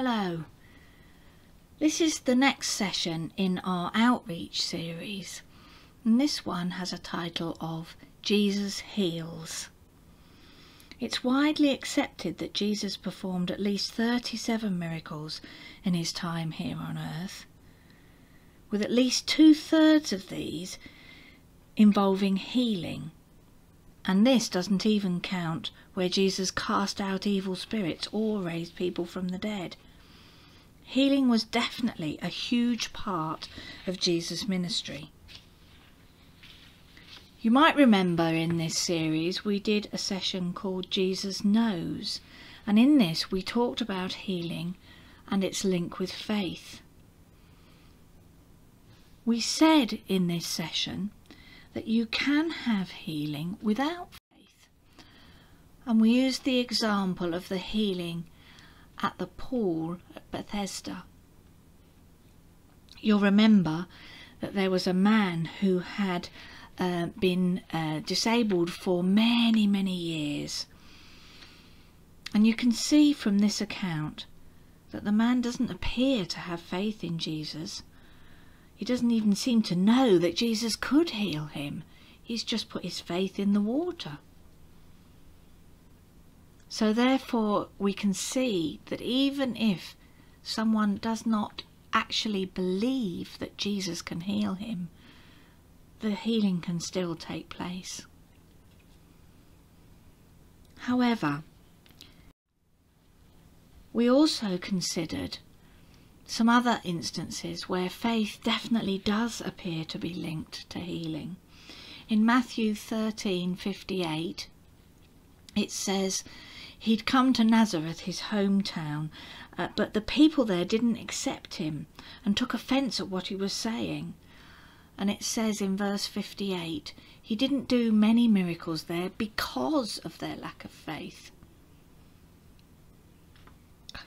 Hello. This is the next session in our outreach series, and this one has a title of Jesus Heals. It's widely accepted that Jesus performed at least 37 miracles in his time here on earth, with at least two thirds of these involving healing. And this doesn't even count where Jesus cast out evil spirits or raised people from the dead. Healing was definitely a huge part of Jesus' ministry. You might remember in this series we did a session called Jesus Knows, and in this we talked about healing and its link with faith. We said in this session that you can have healing without faith, and we used the example of the healing at the pool at Bethesda. You'll remember that there was a man who had uh, been uh, disabled for many, many years. And you can see from this account that the man doesn't appear to have faith in Jesus. He doesn't even seem to know that Jesus could heal him. He's just put his faith in the water. So therefore we can see that even if someone does not actually believe that Jesus can heal him, the healing can still take place. However, we also considered some other instances where faith definitely does appear to be linked to healing. In Matthew 13:58 it says He'd come to Nazareth, his hometown, uh, but the people there didn't accept him and took offence at what he was saying. And it says in verse 58 he didn't do many miracles there because of their lack of faith.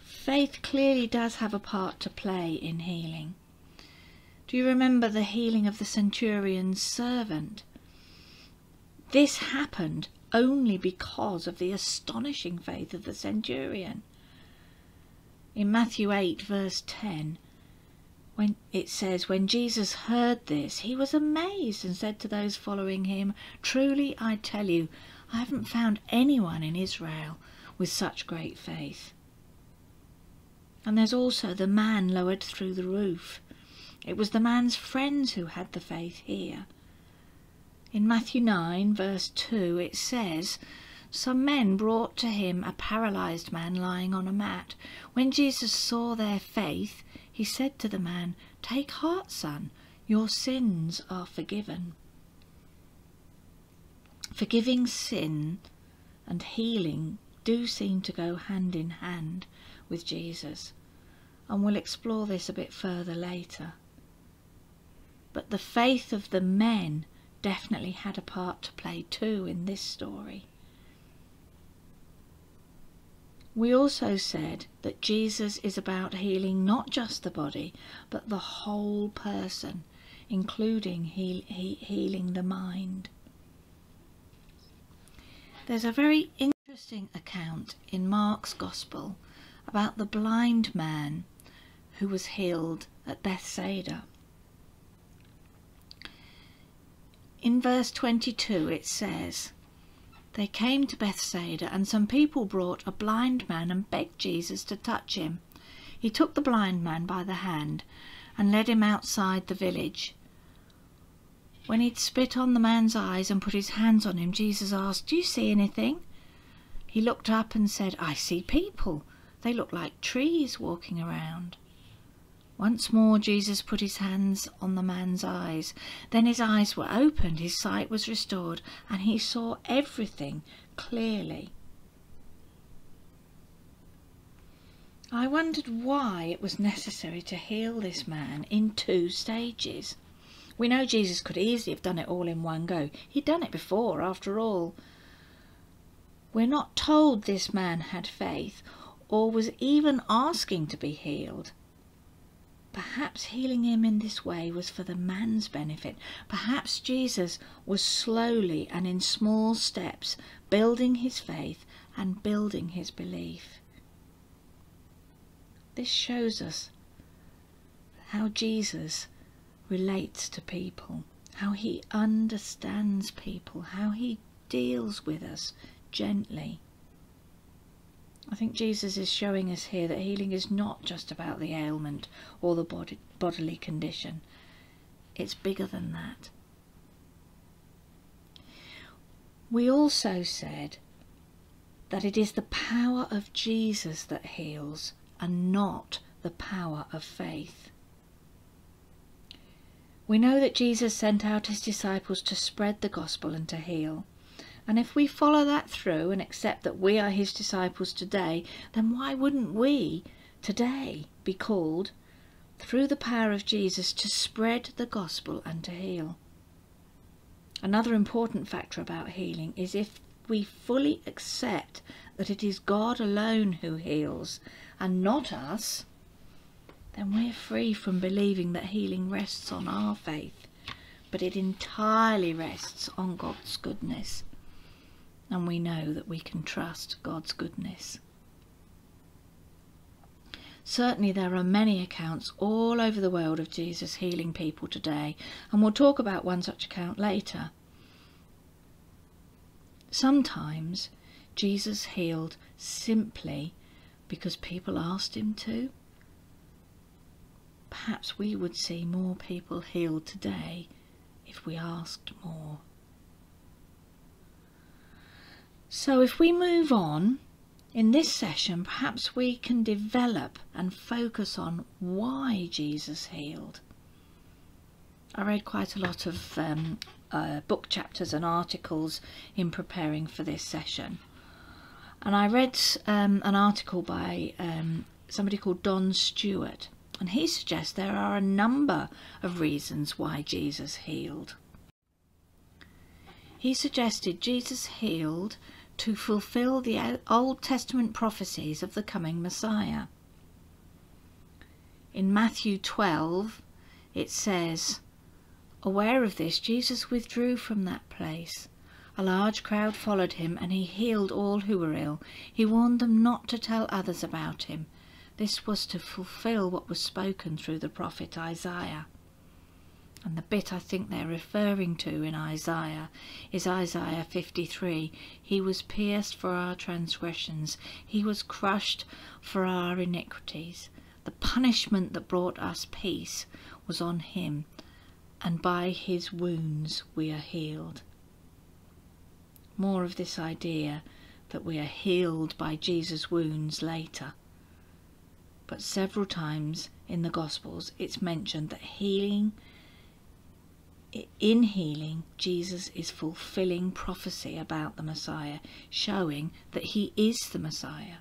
Faith clearly does have a part to play in healing. Do you remember the healing of the centurion's servant? This happened only because of the astonishing faith of the centurion. In Matthew 8, verse 10, when it says, When Jesus heard this, he was amazed and said to those following him, Truly I tell you, I haven't found anyone in Israel with such great faith. And there's also the man lowered through the roof. It was the man's friends who had the faith here. In Matthew 9, verse 2, it says, Some men brought to him a paralyzed man lying on a mat. When Jesus saw their faith, he said to the man, Take heart, son, your sins are forgiven. Forgiving sin and healing do seem to go hand in hand with Jesus, and we'll explore this a bit further later. But the faith of the men definitely had a part to play too in this story. We also said that Jesus is about healing not just the body, but the whole person, including he, he, healing the mind. There's a very interesting account in Mark's Gospel about the blind man who was healed at Bethsaida. In verse 22 it says, They came to Bethsaida, and some people brought a blind man and begged Jesus to touch him. He took the blind man by the hand and led him outside the village. When he'd spit on the man's eyes and put his hands on him, Jesus asked, Do you see anything? He looked up and said, I see people. They look like trees walking around. Once more Jesus put his hands on the man's eyes. Then his eyes were opened, his sight was restored, and he saw everything clearly. I wondered why it was necessary to heal this man in two stages. We know Jesus could easily have done it all in one go. He'd done it before, after all. We're not told this man had faith or was even asking to be healed. Perhaps healing him in this way was for the man's benefit. Perhaps Jesus was slowly and in small steps building his faith and building his belief. This shows us how Jesus relates to people, how he understands people, how he deals with us gently. I think Jesus is showing us here that healing is not just about the ailment or the bodily condition. It's bigger than that. We also said that it is the power of Jesus that heals and not the power of faith. We know that Jesus sent out his disciples to spread the gospel and to heal. And if we follow that through and accept that we are his disciples today, then why wouldn't we today be called, through the power of Jesus, to spread the gospel and to heal? Another important factor about healing is if we fully accept that it is God alone who heals and not us, then we're free from believing that healing rests on our faith, but it entirely rests on God's goodness and we know that we can trust God's goodness. Certainly, there are many accounts all over the world of Jesus healing people today, and we'll talk about one such account later. Sometimes Jesus healed simply because people asked him to. Perhaps we would see more people healed today if we asked more. So if we move on in this session, perhaps we can develop and focus on why Jesus healed. I read quite a lot of um, uh, book chapters and articles in preparing for this session. And I read um, an article by um, somebody called Don Stewart, and he suggests there are a number of reasons why Jesus healed. He suggested Jesus healed to fulfill the Old Testament prophecies of the coming Messiah. In Matthew 12, it says, Aware of this, Jesus withdrew from that place. A large crowd followed him, and he healed all who were ill. He warned them not to tell others about him. This was to fulfill what was spoken through the prophet Isaiah. And the bit I think they're referring to in Isaiah is Isaiah 53. He was pierced for our transgressions, he was crushed for our iniquities. The punishment that brought us peace was on him, and by his wounds we are healed. More of this idea that we are healed by Jesus' wounds later. But several times in the Gospels it's mentioned that healing in healing, Jesus is fulfilling prophecy about the Messiah, showing that he is the Messiah.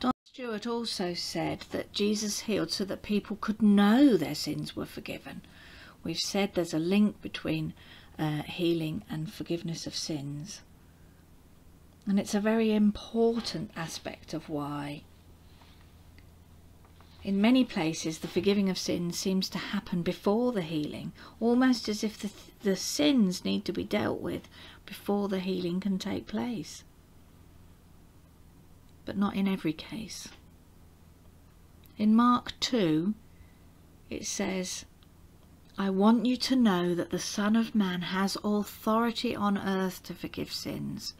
Don Stewart also said that Jesus healed so that people could know their sins were forgiven. We've said there's a link between uh, healing and forgiveness of sins. And it's a very important aspect of why in many places, the forgiving of sins seems to happen before the healing, almost as if the, the sins need to be dealt with before the healing can take place. But not in every case. In Mark 2, it says, I want you to know that the Son of Man has authority on earth to forgive sins.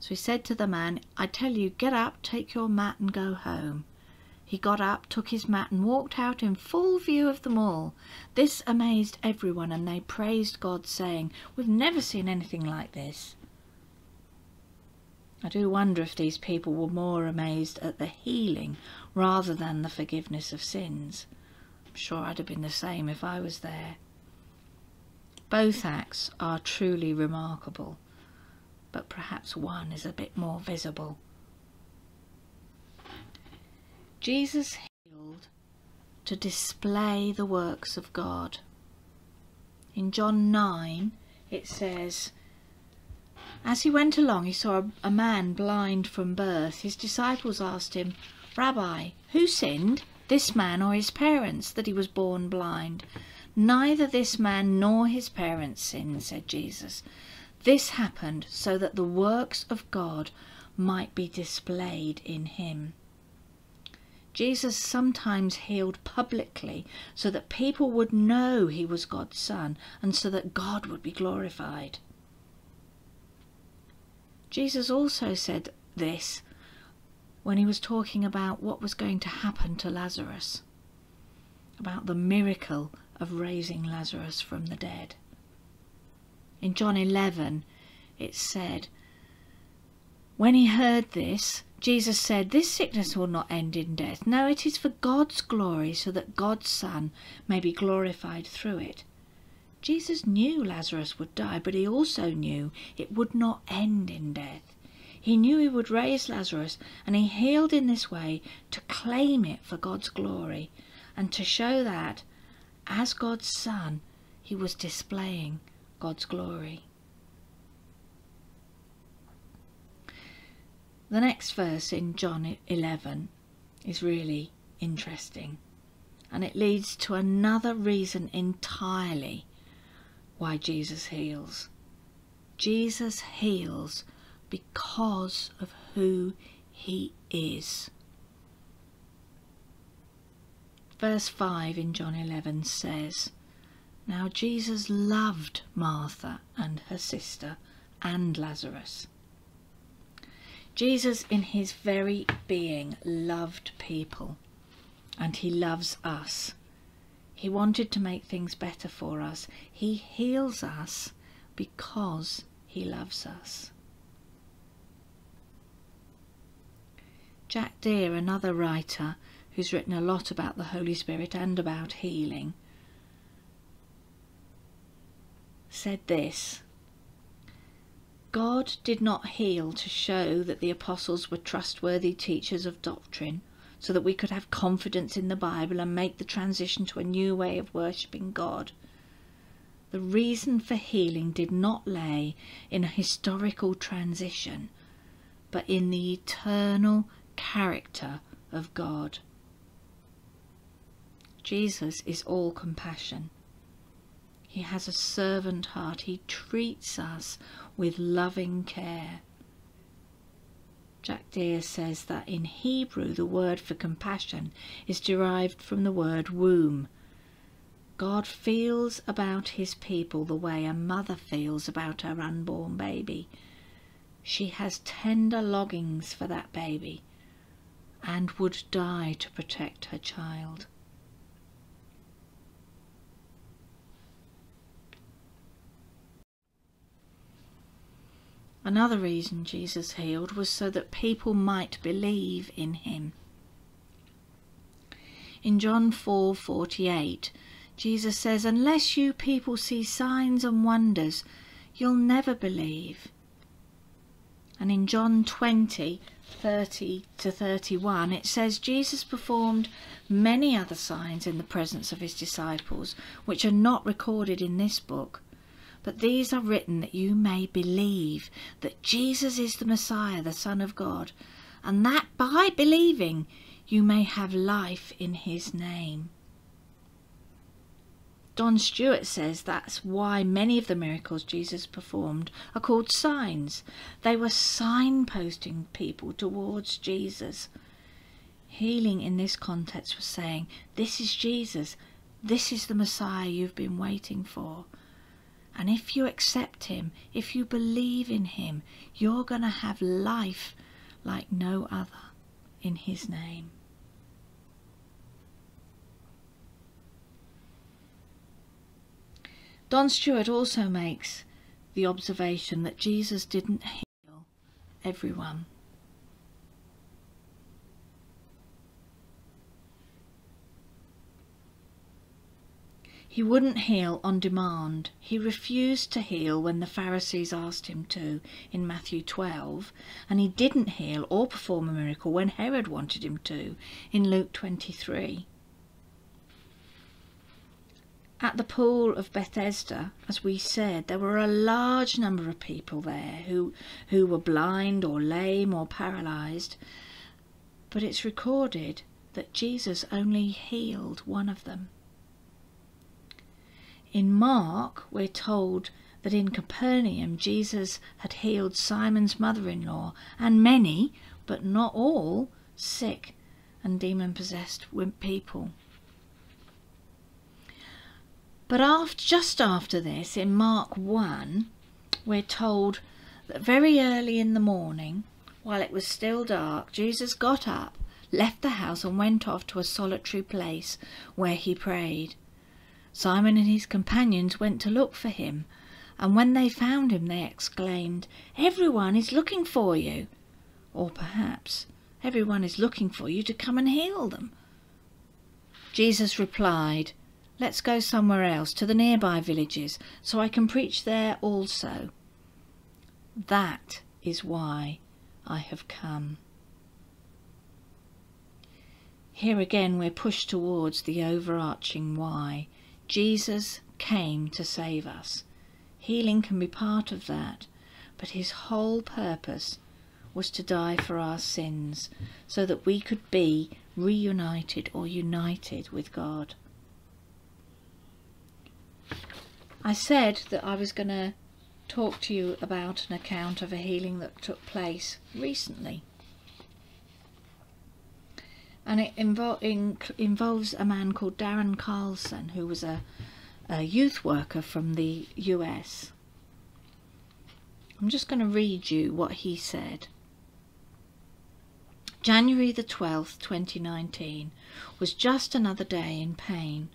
So he said to the man, I tell you, get up, take your mat and go home. He got up, took his mat, and walked out in full view of them all. This amazed everyone, and they praised God, saying, We've never seen anything like this. I do wonder if these people were more amazed at the healing rather than the forgiveness of sins. I'm sure I'd have been the same if I was there. Both acts are truly remarkable, but perhaps one is a bit more visible. Jesus healed to display the works of God. In John 9 it says, As he went along he saw a, a man blind from birth. His disciples asked him, Rabbi, who sinned, this man or his parents, that he was born blind? Neither this man nor his parents sinned, said Jesus. This happened so that the works of God might be displayed in him. Jesus sometimes healed publicly so that people would know he was God's son and so that God would be glorified. Jesus also said this when he was talking about what was going to happen to Lazarus, about the miracle of raising Lazarus from the dead. In John 11, it said, When he heard this, Jesus said, This sickness will not end in death. No, it is for God's glory, so that God's Son may be glorified through it. Jesus knew Lazarus would die, but he also knew it would not end in death. He knew he would raise Lazarus, and he healed in this way to claim it for God's glory and to show that, as God's Son, he was displaying God's glory. The next verse in John 11 is really interesting, and it leads to another reason entirely why Jesus heals. Jesus heals because of who he is. Verse 5 in John 11 says, Now Jesus loved Martha and her sister and Lazarus. Jesus, in his very being, loved people and he loves us. He wanted to make things better for us. He heals us because he loves us. Jack Deere, another writer who's written a lot about the Holy Spirit and about healing, said this God did not heal to show that the apostles were trustworthy teachers of doctrine, so that we could have confidence in the Bible and make the transition to a new way of worshipping God. The reason for healing did not lay in a historical transition, but in the eternal character of God. Jesus is all compassion. He has a servant heart. He treats us with loving care. Jack Deere says that in Hebrew the word for compassion is derived from the word womb. God feels about his people the way a mother feels about her unborn baby. She has tender longings for that baby and would die to protect her child. Another reason Jesus healed was so that people might believe in him. In John 4:48, Jesus says, "Unless you people see signs and wonders, you'll never believe." And in John 20, 30 to 31, it says Jesus performed many other signs in the presence of his disciples, which are not recorded in this book. But these are written that you may believe that Jesus is the Messiah, the Son of God, and that by believing you may have life in his name. Don Stewart says that's why many of the miracles Jesus performed are called signs. They were signposting people towards Jesus. Healing in this context was saying, This is Jesus. This is the Messiah you've been waiting for. And if you accept him, if you believe in him, you're going to have life like no other in his name. Don Stewart also makes the observation that Jesus didn't heal everyone. He wouldn't heal on demand. He refused to heal when the Pharisees asked him to in Matthew 12, and he didn't heal or perform a miracle when Herod wanted him to in Luke 23. At the pool of Bethesda, as we said, there were a large number of people there who, who were blind or lame or paralysed, but it's recorded that Jesus only healed one of them. In Mark, we're told that in Capernaum Jesus had healed Simon's mother in law and many, but not all, sick and demon possessed people. But after, just after this, in Mark 1, we're told that very early in the morning, while it was still dark, Jesus got up, left the house, and went off to a solitary place where he prayed. Simon and his companions went to look for him, and when they found him, they exclaimed, Everyone is looking for you! Or perhaps, Everyone is looking for you to come and heal them. Jesus replied, Let's go somewhere else, to the nearby villages, so I can preach there also. That is why I have come. Here again we're pushed towards the overarching why. Jesus came to save us. Healing can be part of that, but his whole purpose was to die for our sins so that we could be reunited or united with God. I said that I was going to talk to you about an account of a healing that took place recently. And it invo in involves a man called Darren Carlson, who was a, a youth worker from the US. I'm just going to read you what he said. January the 12th, 2019, was just another day in pain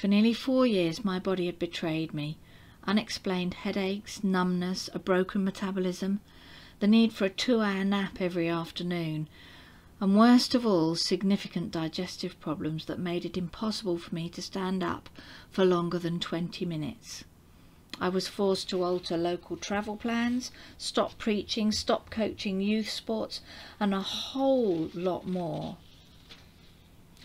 for nearly four years my body had betrayed me. Unexplained headaches, numbness, a broken metabolism, the need for a two-hour nap every afternoon, and worst of all, significant digestive problems that made it impossible for me to stand up for longer than 20 minutes. I was forced to alter local travel plans, stop preaching, stop coaching youth sports, and a whole lot more.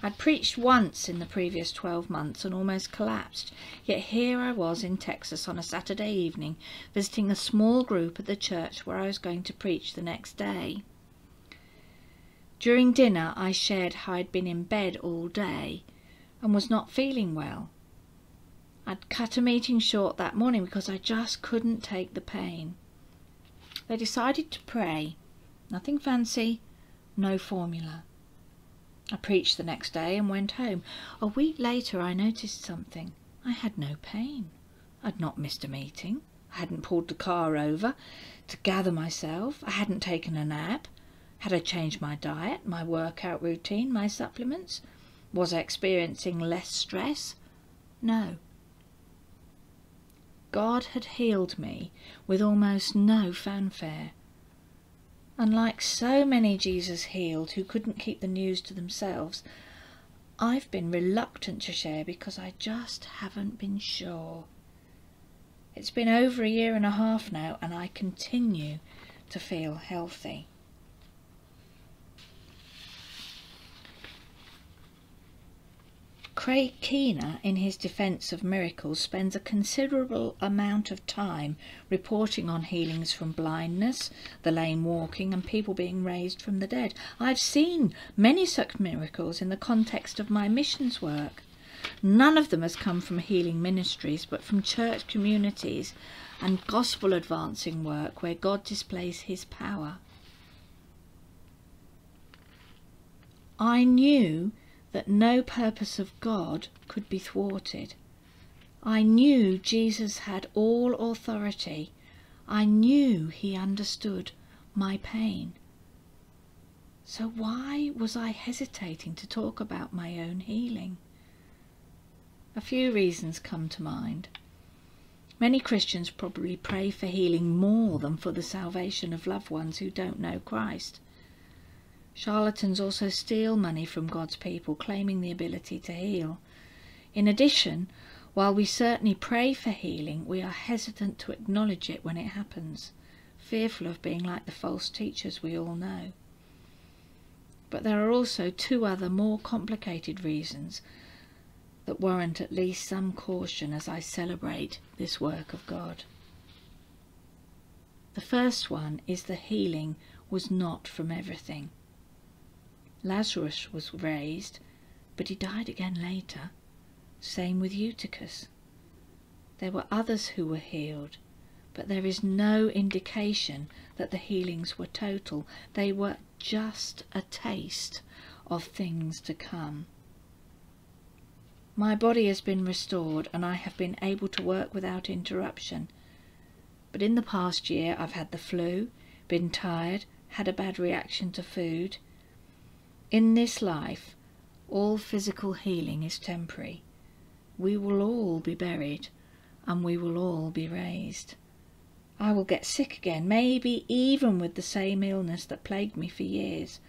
I'd preached once in the previous 12 months and almost collapsed, yet here I was in Texas on a Saturday evening visiting a small group at the church where I was going to preach the next day. During dinner I shared how I'd been in bed all day and was not feeling well. I'd cut a meeting short that morning because I just couldn't take the pain. They decided to pray. Nothing fancy, no formula. I preached the next day and went home. A week later I noticed something. I had no pain. I'd not missed a meeting. I hadn't pulled the car over to gather myself. I hadn't taken a nap. Had I changed my diet, my workout routine, my supplements? Was I experiencing less stress? No. God had healed me with almost no fanfare. Unlike so many Jesus healed who couldn't keep the news to themselves, I've been reluctant to share because I just haven't been sure. It's been over a year and a half now and I continue to feel healthy. Craig Keener, in his defence of miracles, spends a considerable amount of time reporting on healings from blindness, the lame walking, and people being raised from the dead. I've seen many such miracles in the context of my missions work. None of them has come from healing ministries, but from church communities and gospel advancing work where God displays his power. I knew that no purpose of God could be thwarted. I knew Jesus had all authority. I knew he understood my pain. So why was I hesitating to talk about my own healing? A few reasons come to mind. Many Christians probably pray for healing more than for the salvation of loved ones who don't know Christ. Charlatans also steal money from God's people, claiming the ability to heal. In addition, while we certainly pray for healing, we are hesitant to acknowledge it when it happens, fearful of being like the false teachers we all know. But there are also two other more complicated reasons that warrant at least some caution as I celebrate this work of God. The first one is the healing was not from everything. Lazarus was raised, but he died again later. Same with Eutychus. There were others who were healed, but there is no indication that the healings were total. They were just a taste of things to come. My body has been restored and I have been able to work without interruption. But in the past year I've had the flu, been tired, had a bad reaction to food. In this life, all physical healing is temporary. We will all be buried and we will all be raised. I will get sick again, maybe even with the same illness that plagued me for years.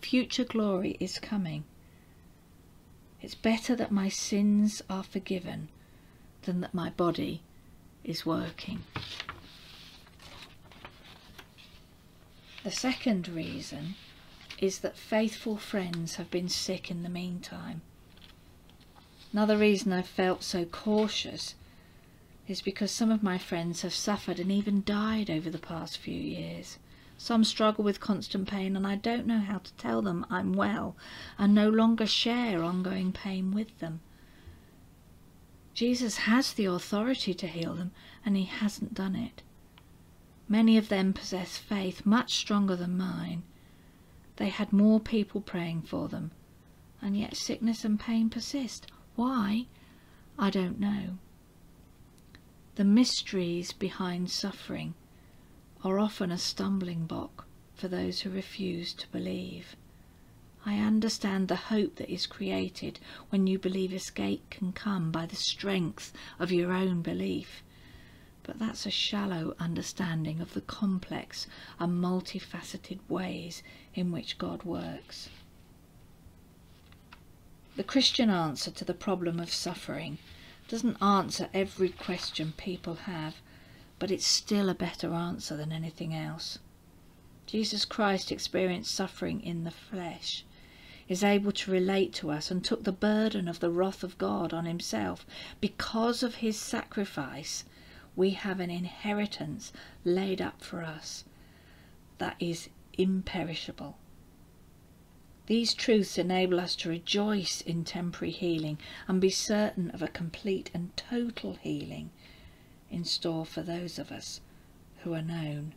Future glory is coming. It's better that my sins are forgiven than that my body is working. The second reason is that faithful friends have been sick in the meantime. Another reason I've felt so cautious is because some of my friends have suffered and even died over the past few years. Some struggle with constant pain, and I don't know how to tell them I'm well and no longer share ongoing pain with them. Jesus has the authority to heal them, and he hasn't done it. Many of them possess faith much stronger than mine. They had more people praying for them, and yet sickness and pain persist. Why? I don't know. The mysteries behind suffering are often a stumbling block for those who refuse to believe. I understand the hope that is created when you believe escape can come by the strength of your own belief. But that's a shallow understanding of the complex and multifaceted ways in which God works. The Christian answer to the problem of suffering doesn't answer every question people have but it's still a better answer than anything else. Jesus Christ experienced suffering in the flesh, is able to relate to us, and took the burden of the wrath of God on himself. Because of his sacrifice, we have an inheritance laid up for us that is imperishable. These truths enable us to rejoice in temporary healing and be certain of a complete and total healing in store for those of us who are known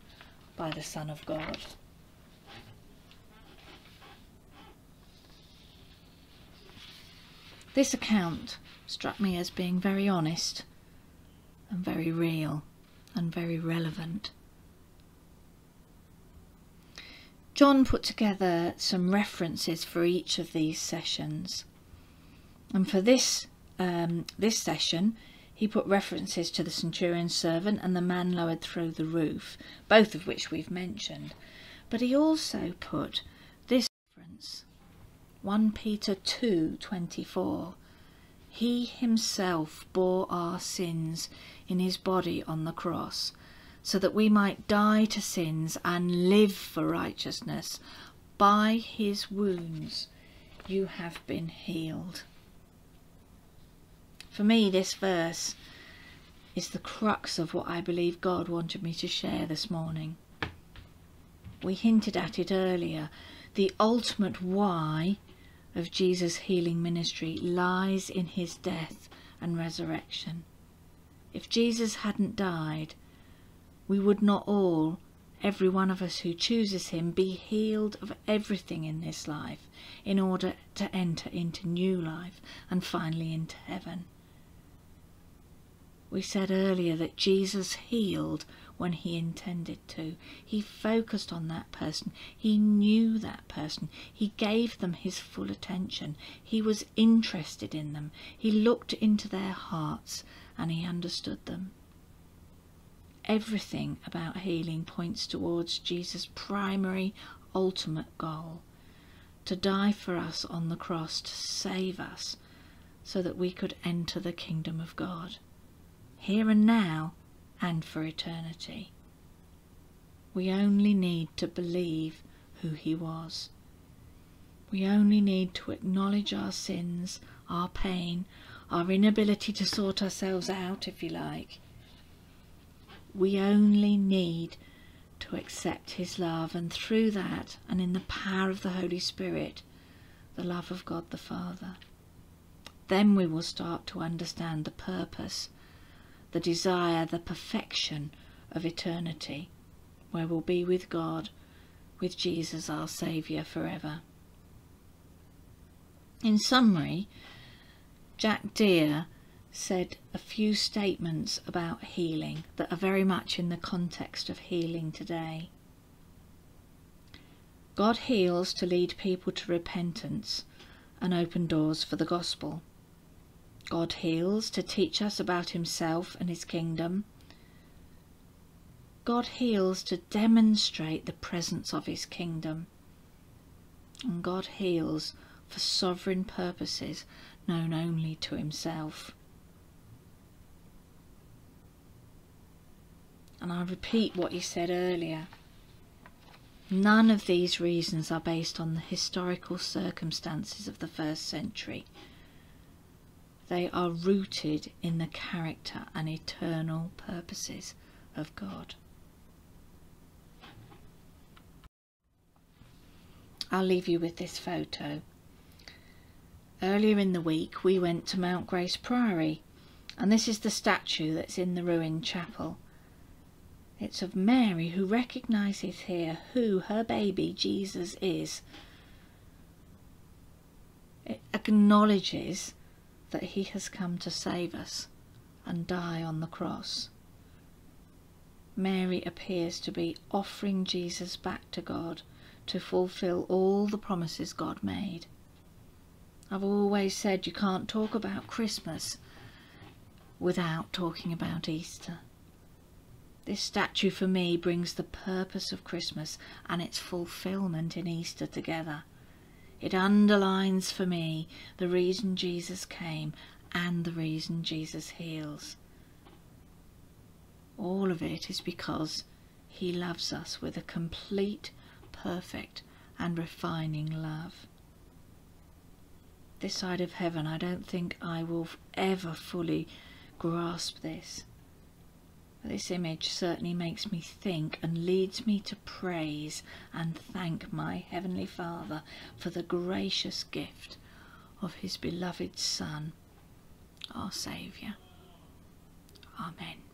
by the Son of God. This account struck me as being very honest and very real and very relevant. John put together some references for each of these sessions. And for this um, this session, he put references to the centurion's servant and the man lowered through the roof, both of which we've mentioned. But he also put this reference 1 Peter 2:24 He himself bore our sins in his body on the cross so that we might die to sins and live for righteousness by his wounds you have been healed for me, this verse is the crux of what I believe God wanted me to share this morning. We hinted at it earlier. The ultimate why of Jesus' healing ministry lies in his death and resurrection. If Jesus hadn't died, we would not all, every one of us who chooses him, be healed of everything in this life in order to enter into new life and finally into heaven. We said earlier that Jesus healed when he intended to. He focused on that person. He knew that person. He gave them his full attention. He was interested in them. He looked into their hearts and he understood them. Everything about healing points towards Jesus' primary, ultimate goal to die for us on the cross, to save us, so that we could enter the kingdom of God here and now and for eternity. We only need to believe who he was. We only need to acknowledge our sins, our pain, our inability to sort ourselves out, if you like. We only need to accept his love, and through that, and in the power of the Holy Spirit, the love of God the Father. Then we will start to understand the purpose the desire, the perfection of eternity, where we'll be with God, with Jesus our Saviour forever. In summary, Jack Deere said a few statements about healing that are very much in the context of healing today. God heals to lead people to repentance and open doors for the gospel. God heals to teach us about himself and his kingdom. God heals to demonstrate the presence of his kingdom. And God heals for sovereign purposes known only to himself. And I repeat what you said earlier. None of these reasons are based on the historical circumstances of the first century. They are rooted in the character and eternal purposes of God. I'll leave you with this photo. Earlier in the week we went to Mount Grace Priory and this is the statue that's in the ruined chapel. It's of Mary who recognises here who her baby Jesus is. It acknowledges that he has come to save us and die on the cross. Mary appears to be offering Jesus back to God to fulfill all the promises God made. I've always said you can't talk about Christmas without talking about Easter. This statue for me brings the purpose of Christmas and its fulfillment in Easter together. It underlines for me the reason Jesus came and the reason Jesus heals. All of it is because he loves us with a complete, perfect and refining love. This side of heaven, I don't think I will ever fully grasp this. This image certainly makes me think and leads me to praise and thank my Heavenly Father for the gracious gift of his beloved Son, our Saviour. Amen.